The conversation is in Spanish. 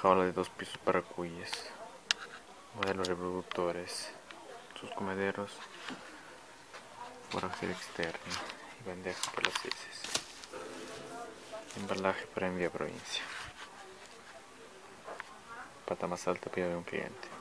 jaula de dos pisos para cuyes, modelos reproductores, sus comederos, forajero externo y bandeja para las heces. Embalaje para envío a provincia. Pata más alta pide de un cliente.